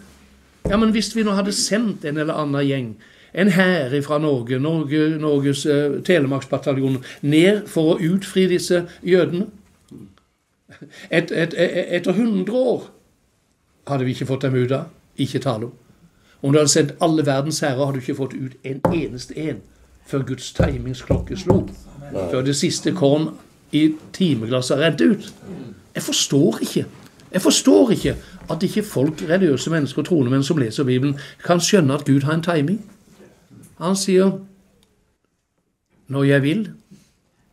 S1: Ja, men hvis vi nå hadde sendt en eller annen gjeng, en hær fra Norge, Norge Norges uh, Telemarksbataljon, ned for å utfri disse jødene et, et, et, etter 100 år hadde vi ikke fått dem ut av. Ikke tale om. Om du hadde sendt alle verdens herrer, hadde du ikke fått ut en eneste en. før Guds timingsklokke slo. Før det siste korn i timeglasset rente ut. Jeg forstår ikke. Jeg forstår ikke at ikke folk, religiøse mennesker og troende menn som leser Bibelen, kan skjønne at Gud har en timing. Han sier når jeg vil,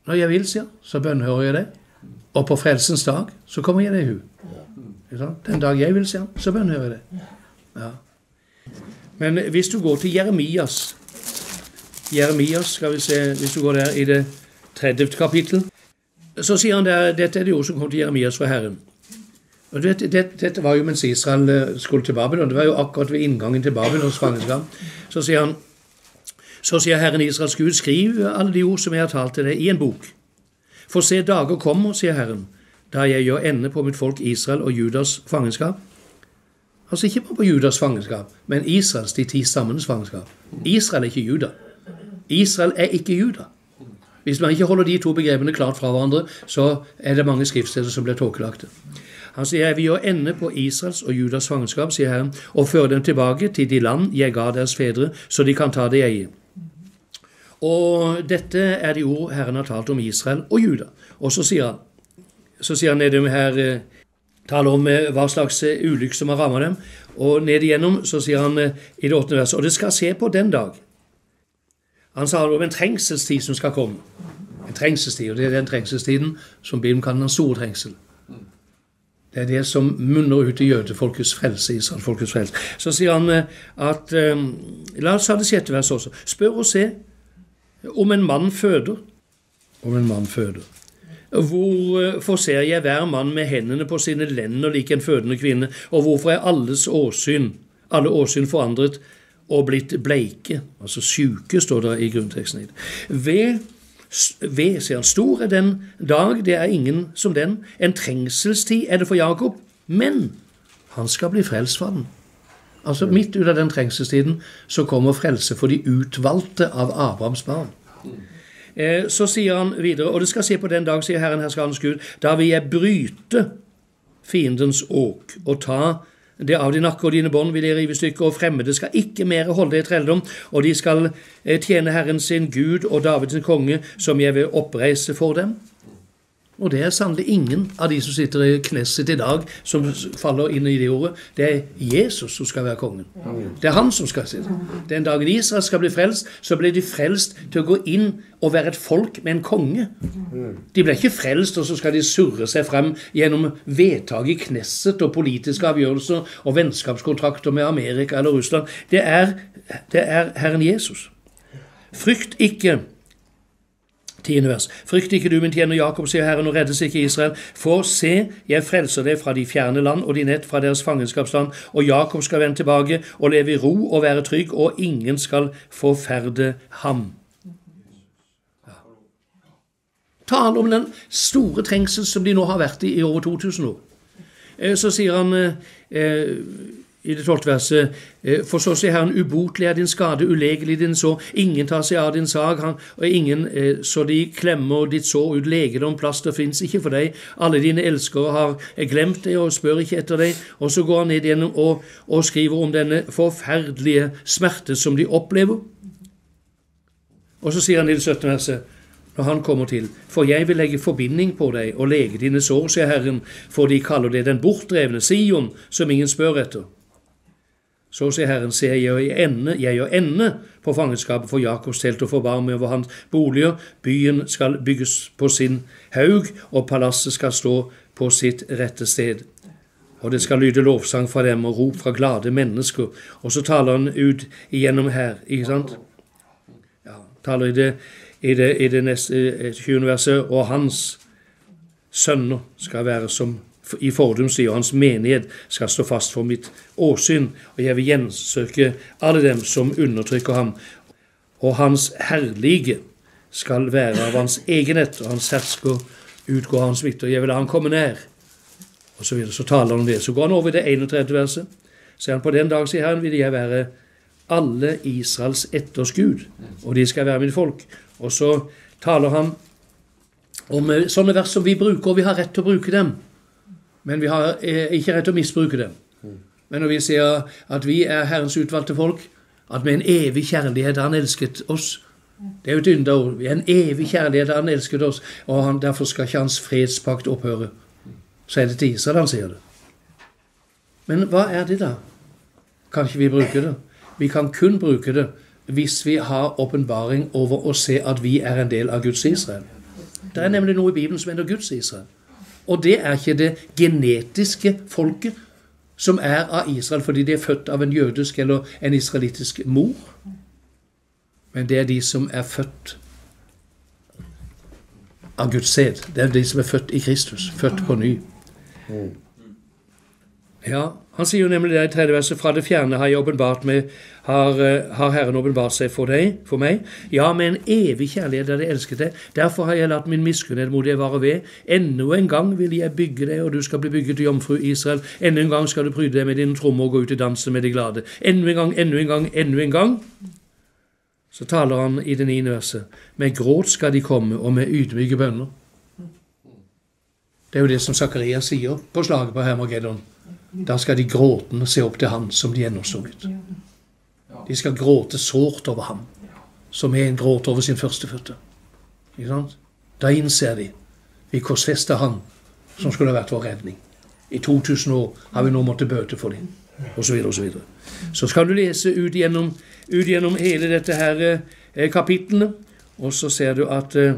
S1: når jeg vil, sier så bønnhører jeg det. Og på frelsens dag så kommer jeg deg i hu. Den dag jeg vil, se ham, så bønnhører jeg det. Ja. Men hvis du går til Jeremias Jeremias, skal vi se, hvis du går der i det 30. kapittel, så sier han der dette er det ord som kom til Jeremias fra Herren. Og du vet, det, Dette var jo mens Israel eh, skulle til Babylon. Det var jo akkurat ved inngangen til Babylons fangenskap. Så sier han så sier Herren Israels Gud, skriv alle de ord som jeg har talt til deg, i en bok. For se, dager kommer, sier Herren, da jeg gjør ende på mitt folk Israel og Judas fangenskap. Altså ikke bare på Judas fangenskap, men Israels, de ti stammenes fangenskap. Israel er ikke Juda. Israel er ikke Juda. Hvis man ikke holder de to begrepene klart fra hverandre, så er det mange skriftsteder som blir tåkelagte. Han sier jeg vil gjøre ende på Israels og Judas fangenskap, sier Herren, og føre dem tilbake til de land jeg ga deres fedre, så de kan ta det jeg gir. Og dette er de ord Herren har talt om Israel og Juda. Og så sier han, så sier han nede her eh, taler om eh, hva slags eh, ulykke som har rammet dem. Og ned igjennom så sier han i det åttende verset Og det skal se på den dag han sa om en trengselstid som skal komme. En trengselstid, og Det er den trengselstiden som Bibelen kaller den store trengsel. Det er det som munner ut i jødefolkets frelse. Israelfolkets frelse. Så sier han at La oss ha det sjette verset også. Spør og se om en mann føder. Om en mann føder. Hvorfor ser jeg hver mann med hendene på sine lender lik en fødende kvinne, og hvorfor er alles åsyn, alle åsyn forandret og blitt bleike, altså sjuke, står det i grunnteksten. Ved, ved, sier han, stor er den dag, det er ingen som den. En trengselstid er det for Jakob, men han skal bli frelst fra den. Altså Midt ut av den trengselstiden så kommer frelse for de utvalgte av Abrahams barn. Eh, så sier han videre, og det skal se på den dag, sier Herren herskarens Gud, da vil jeg bryte fiendens åk og ta det av din nakke og dine bånd vil jeg rive i stykker, og fremmede skal ikke mer holde det i trelldom, og de skal eh, tjene Herren sin Gud og Davids konge, som jeg vil oppreise for dem. Og det er sannelig ingen av de som sitter i Knesset i dag, som faller inn i det ordet. Det er Jesus som skal være kongen. Det er han som skal sitte. Den dagen Israel skal bli frelst, så blir de frelst til å gå inn og være et folk med en konge. De blir ikke frelst, og så skal de surre seg frem gjennom vedtak i Knesset og politiske avgjørelser og vennskapskontrakter med Amerika eller Russland. Det er, det er Herren Jesus. Frykt ikke Tiende vers. Frykt ikke du, min tjener Jakob, sier Herren, og reddes ikke Israel. For se, jeg frelser deg fra de fjerne land og de nett fra deres fangenskapsland, og Jakob skal vende tilbake og leve i ro og være trygg, og ingen skal forferde ham. Ja. Tale om den store trengsel som de nå har vært i i over 2000 år. Eh, så sier han eh, i det tolvte verset. Eh, for så sier Herren, ubotelig er din skade, ulegelig din sår. Ingen tar seg av din sag, og ingen eh, så de klemmer ditt sår ut. Legedom, plaster fins ikke for deg. Alle dine elskere har glemt deg og spør ikke etter deg. Og så går han ned igjennom og, og skriver om denne forferdelige smerte som de opplever. Og så sier han i det 17. verset når han kommer til. For jeg vil legge forbinding på deg og lege dine sår, sier Herren, for de kaller det den bortdrevne Sion, som ingen spør etter. Så sier Herren, se, jeg gjør ende, på fangenskapet for Jakobs telt og forbarme over hans boliger. Byen skal bygges på sin haug, og palasset skal stå på sitt rette sted. Og det skal lyde lovsang fra dem og rop fra glade mennesker. Og så taler han ut igjennom her, ikke sant? Ja, taler i det, i det, i det neste 20. verset, og hans sønner skal være som i fordum sier hans menighet skal stå fast for mitt åsyn, og jeg vil gjensøke alle dem som undertrykker ham. Og hans herlige skal være av hans egenhet, og hans hersker utgår hans midt, og jeg vil la han komme nær. Og så, videre, så taler han om det. Så går han over i det 31. verset. Så han på den dag, sier Herren, vil jeg være alle Israels etterskud, og de skal være mine folk. Og så taler han om sånne vers som vi bruker, og vi har rett til å bruke dem. Men vi har eh, ikke rett til å misbruke det. Men når vi sier at vi er Herrens utvalgte folk, at med en evig kjærlighet har Han elsket oss, Det er jo et ynda Vi er en evig kjærlighet. Han elsket oss, og han, derfor skal ikke hans fredspakt opphøre. Så er det til Israel han sier det. Men hva er det, da? Kan ikke vi bruke det? Vi kan kun bruke det hvis vi har åpenbaring over å se at vi er en del av Guds Israel. Det er nemlig noe i Bibelen som heter Guds Israel. Og det er ikke det genetiske folket som er av Israel fordi de er født av en jødisk eller en israelittisk mor. Men det er de som er født av Guds sæd. Det er de som er født i Kristus. Født på ny. Ja, Han sier jo nemlig det i tredje verset. Fra det fjerne har med har, eh, har Herren åpenbart seg for deg, for meg. Ja, med en evig kjærlighet der det elsket deg. Derfor har jeg latt min miskunnhet mot deg vare ved. Enda en gang vil jeg bygge deg, og du skal bli bygget til jomfru Israel. Enda en gang skal du pryde deg med dine trommer og gå ut i dansen med de glade. Enda en gang, enda en gang, enda en gang. Så taler han i det niende verset. Med gråt skal de komme, og med ydmyke bønner. Det er jo det som Zakaria sier på slaget på Hermogeddon. Da skal de gråtende se opp til Han som de gjennomstunget. De skal gråte sårt over ham, som en gråter over sin førstefødte. Da innser de vi korsfester Han som skulle ha vært vår redning. I 2000 år har vi nå måttet bøte for dem, osv. Så, videre, og så, videre. så skal du lese ut gjennom, ut gjennom hele dette her eh, kapitlene, og så ser du at, eh,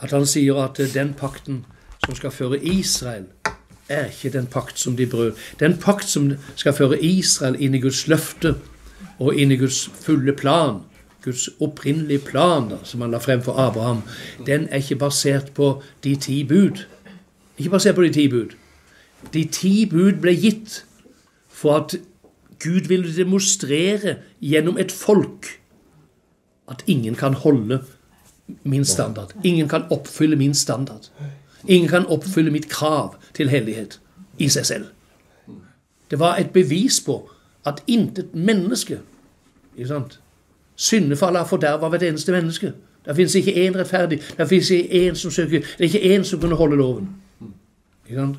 S1: at han sier at eh, den pakten som skal føre Israel er ikke den pakt som de brød. Den pakt som skal føre Israel inn i Guds løfte og inn i Guds fulle plan, Guds opprinnelige plan som han la frem for Abraham, den er ikke basert på de ti bud. Ikke basert på de ti bud. De ti bud ble gitt for at Gud ville demonstrere gjennom et folk at ingen kan holde min standard. Ingen kan oppfylle min standard. Ingen kan oppfylle mitt krav til hellighet i seg selv. Det var et bevis på at intet menneske ikke sant? Syndefallet har forderva hvert eneste menneske. Det fins ikke én rettferdig. Det fins ikke én som søker Det er ikke én som kunne holde loven. Ikke sant?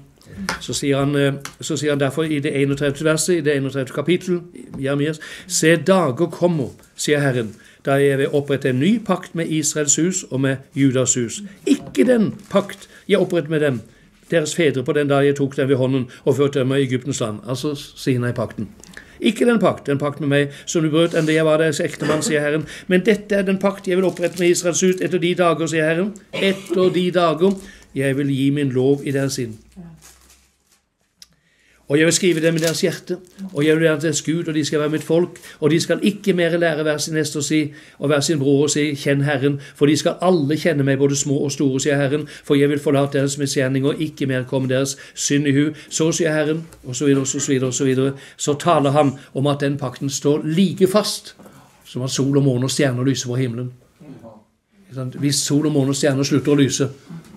S1: Så sier, han, eh, så sier han derfor i det 31. verset, i det 31. kapittel, Jeremias, Se, dager kommer, sier Herren, da jeg vil opprette en ny pakt med Israels hus og med Judas hus. Ikke den pakt jeg opprettet med dem, deres fedre, på den dag jeg tok dem ved hånden og førte dem i Egyptens land. Altså Sinai-pakten. Ikke den pakt, den pakt med meg som du brøt enn det jeg var deres ektemann, sier Herren. Men dette er den pakt jeg vil opprette med Israels hus etter de dager, sier Herren. Etter de dager jeg vil gi min lov i deres sinn. Og jeg vil skrive dem i deres hjerte, og jeg vil være deres Gud, og de skal være mitt folk. Og de skal ikke mer lære hver sin neste å si, og hver sin bror å si, kjenn Herren, for de skal alle kjenne meg, både små og store, sier Herren, for jeg vil forlate deres misgjerning og ikke mer komme deres synd i hu. Så sier Herren, og så videre, og så videre, og så videre. Så taler han om at den pakten står like fast som at sol og måne og stjerner lyser på himmelen. Hvis sol og måne og stjerner slutter å lyse,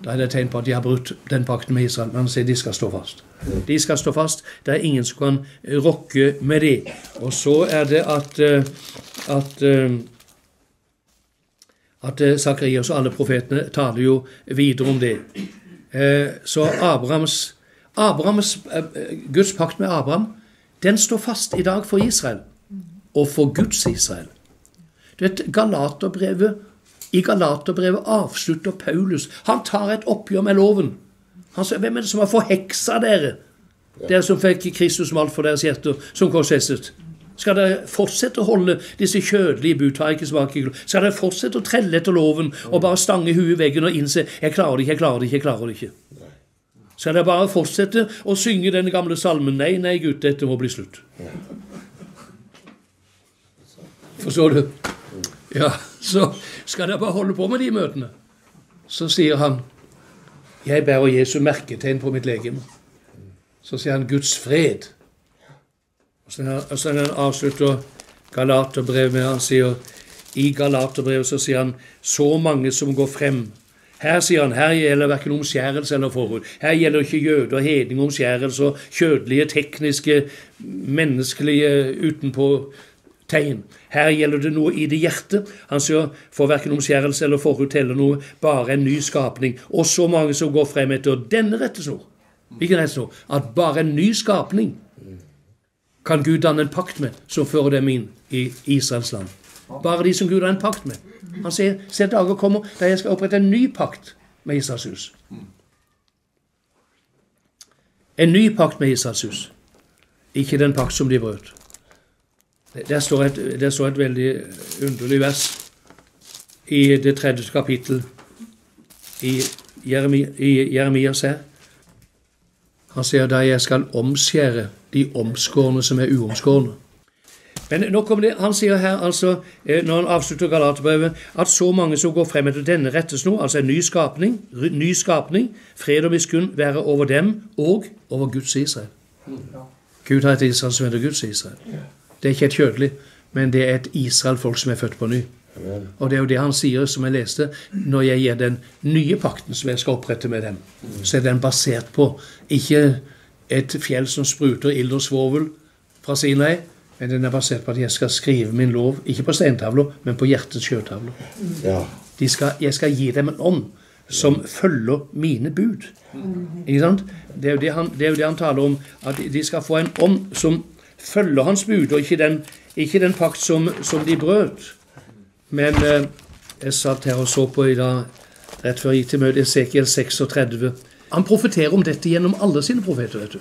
S1: da er det et tegn på at de har brutt den pakten med Israel. Men han sier de skal stå fast. De skal stå fast. Det er ingen som kan rokke med det. Og så er det at eh, at eh, at eh, Sakarias og alle profetene taler jo videre om det. Så Abrahams, Abrahams Guds pakt med Abraham, den står fast i dag for Israel. Og for Guds Israel. Du vet, Galaterbrevet i Galaterbrevet avslutter Paulus. Han tar et oppgjør med loven. Han sier, 'Hvem er det som har forheksa dere?' Dere som fikk Kristus malt for deres hjerter, som korsfestet. Skal dere fortsette å holde disse kjødelige bud? ikke smak Skal dere fortsette å trelle etter loven og bare stange huet i veggen og innse 'Jeg klarer det ikke, jeg klarer det ikke', jeg klarer det ikke'? Skal dere bare fortsette å synge den gamle salmen 'Nei, nei, gutt, dette må bli slutt'? Forstår du? Ja, så skal dere bare holde på med de møtene. Så sier han, 'Jeg bærer Jesu merketegn på mitt legeme'. Så sier han 'Guds fred'. Og så når han avslutter Galaterbrevet med Han sier i Galaterbrevet så sier han 'så mange som går frem'. Her sier han, her gjelder verken omskjærelse eller forhold. Her gjelder ikke jøder, hedning, omskjærelse og kjødelige, tekniske, menneskelige utenpå tegn. Her gjelder det noe i det hjertet. Han sier for verken omskjærelse eller forhud teller noe, bare en ny skapning. Og så mange som går frem etter denne rettesnor. Hvilken rettesnor? At bare en ny skapning kan Gud danne en pakt med, som fører dem inn i Israels land. Bare de som Gud har en pakt med. Han sier se dager kommer der jeg skal opprette en ny pakt med Israels hus. En ny pakt med Israels hus. Ikke den pakt som de brøt. Der står et, der står et veldig underlig vers i det tredje kapittel i, Jeremi, i Jeremias her. Han sier da jeg skal omskjære de omskårne som er uomskårne. Men nå kommer det, han sier her, altså, når han avslutter Galaterbrevet, at så mange som går frem etter denne rettes nå, altså en ny skapning, ny skapning, fred og miskunn være over dem og over Guds Israel. Gud har et Israel som heter Guds Israel. Det er ikke et kjødelig, men det er et Israel-folk som er født på ny. Og det er jo det han sier, som jeg leste, når jeg gir den nye pakten som jeg skal opprette med dem, så er den basert på ikke et fjell som spruter ild og svovel fra Sinai, men den er basert på at jeg skal skrive min lov, ikke på steintavler, men på hjertets sjøtavler.
S2: Ja.
S1: Jeg skal gi dem en ånd som følger mine bud. Ikke sant? Det er, jo det, han, det er jo det han taler om, at de skal få en ånd som følger hans bud, og ikke den, ikke den pakt som, som de brøt. Men eh, jeg satt her og så på i dag, rett før jeg gikk til møtet, Esekiel 36. Han profeterer om dette gjennom alle sine profeter, vet du.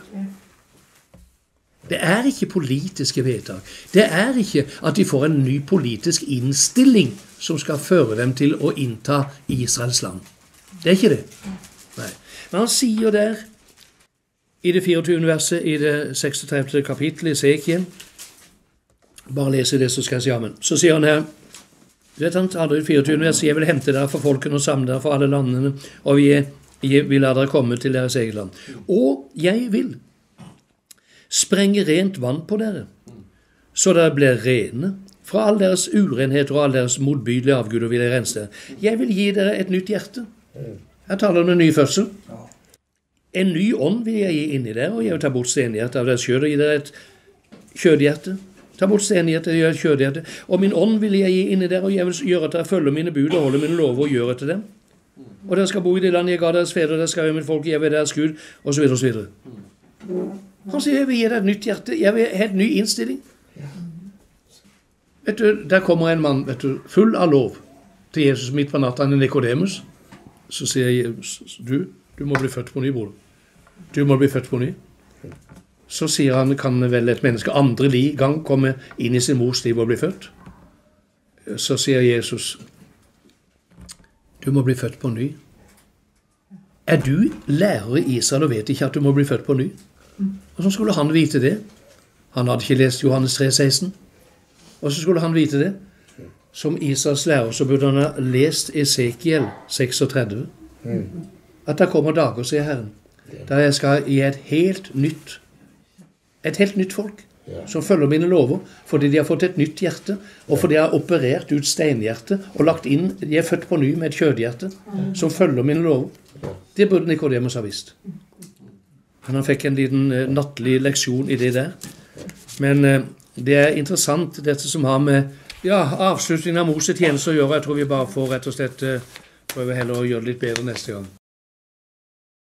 S1: Det er ikke politiske vedtak. Det er ikke at de får en ny politisk innstilling som skal føre dem til å innta Israels land. Det er ikke det. Nei. Men han sier der, i det 24. verset i det 36. kapittelet i Sekiel Bare lese det, så skal jeg si amen. Så sier han her du vet, Han i 24. verset Jeg vil hente dere for folkene og samle dere fra alle landene, og vi, jeg vil la dere komme til deres eget land. Og jeg vil sprenge rent vann på dere, så dere blir rene. Fra all deres urenheter og all deres motbydelige avguder vil jeg rense dere. Jeg vil gi dere et nytt hjerte. Her taler om en ny fødsel. En ny ånd vil jeg gi inni det, og jeg vil ta bort stenhjertet av deres kjød og gi dere et kjødhjerte. Ta bort stenhjertet og gjør et kjødhjerte. Og min ånd vil jeg gi inni dere, og jeg vil gjøre at dere følger mine bud og holder mine lover og gjør etter dem. Og dere skal bo i det landet jeg ga deres fedre, dere skal være mitt folk, jeg vil deres Gud, osv. osv. Han sier jeg vil gi deg et nytt hjerte, jeg vil ha en ny innstilling. Vet du, Der kommer en mann vet du, full av lov til Jesus midt på natta, han er Nikodemus. Så sier jeg, du, du må bli født på ny, bror. Du må bli født på ny. Så sier han, kan vel et menneske andre gang komme inn i sin mors liv og bli født? Så sier Jesus, du må bli født på ny. Er du lærer i Israel og vet ikke at du må bli født på ny? Hvordan skulle han vite det? Han hadde ikke lest Johannes 3, 16. Og så skulle han vite det? Som Israels lærer så burde han ha lest Esekiel 36. At det kommer dager, sier Herren, der jeg skal gi et helt nytt et helt nytt folk som følger mine lover fordi de har fått et nytt hjerte, og fordi de har operert ut steinhjerte og lagt inn De er født på ny med et kjødhjerte som følger mine lover. Det burde Nikodemus ha visst. Men han fikk en liten eh, nattlig leksjon i det der. Men eh, det er interessant, dette som har med ja, avslutningen av Moses tjeneste å gjøre. Jeg tror vi bare får rett og slett eh, prøve heller å gjøre det litt bedre neste gang.